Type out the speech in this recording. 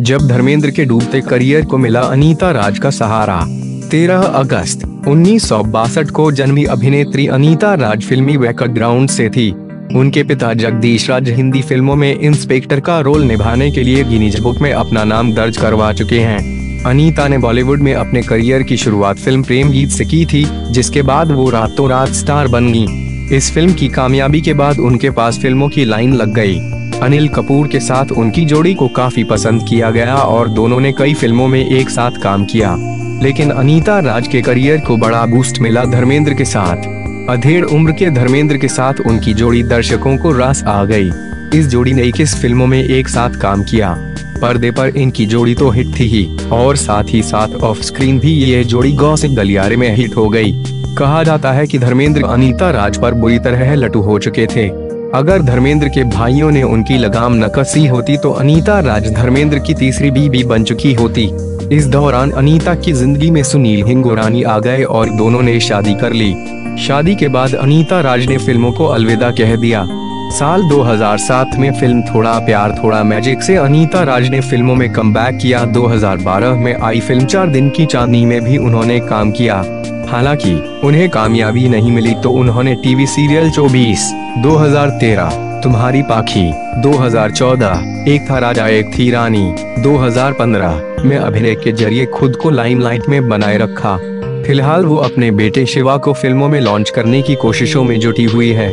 जब धर्मेंद्र के डूबते करियर को मिला अनीता राज का सहारा। 13 अगस्त, उन्नीस सौ बासठ को जन्मी अभिनेत्री अनीता राज फिल्मी बैकग्राउंड से थी। उनके पिता जगदीश राज हिंदी फ़िल्मों में इंस्पेक्टर का रोल निभाने के लिए गिनीज बुक में अपना नाम दर्ज करवा चुके हैं। अनीता ने बॉलीवुड में अपने करियर की शुरुआत फ़िल्म प्रेम गीत से की थी, जिसके बाद वो रातों रात स्टार बन गई। इस फ़िल्म की कामयाबी के बाद उनके पास फ़िल्मों की लाइन लग गई। अनिल कपूर के साथ उनकी जोड़ी को काफ़ी पसंद किया गया और दोनों ने कई फ़िल्मों में एक साथ काम किया। लेकिन अनीता राज के करियर को बड़ा बूस्ट मिला धर्मेंद्र के साथ। अधेड़ उम्र के धर्मेंद्र के साथ उनकी जोड़ी दर्शकों को रास आ गई। इस जोड़ी ने इक्कीस फ़िल्मों में एक साथ काम किया। पर्दे पर इनकी जोड़ी तो हिट थी ही, और साथ ही साथ ऑफ़ स्क्रीन भी ये जोड़ी गौसिप गलियारे में हिट हो गई। कहा जाता है कि धर्मेंद्र अनीता राज पर बुरी तरह लटू हो चुके थे। अगर धर्मेंद्र के भाइयों ने उनकी लगाम न कसी होती तो अनीता राज धर्मेंद्र की तीसरी बीबी बन चुकी होती। इस दौरान अनीता की ज़िंदगी में सुनील हिंगोरानी आ गए और दोनों ने शादी कर ली। शादी के बाद अनीता राज ने फ़िल्मों को अलविदा कह दिया। साल 2007 में फ़िल्म थोड़ा प्यार, थोड़ा मैजिक से अनीता राज ने फ़िल्मों में कम किया। 2012 में आई फ़िल्म चार दिन की चांदनी में भी उन्होंने काम किया। हालाँकि, उन्हें कामयाबी नहीं मिली तो उन्होंने टीवी सीरियल 24 2013 तुम्हारी पाखी 2014 एक था राजा, एक थी रानी 2015 में अभिनय के ज़रिए खुद को लाइमलाइट में बनाए रखा। फ़िलहाल वो अपने बेटे शिवा को फ़िल्मों में लॉन्च करने की कोशिशों में जुटी हुई है।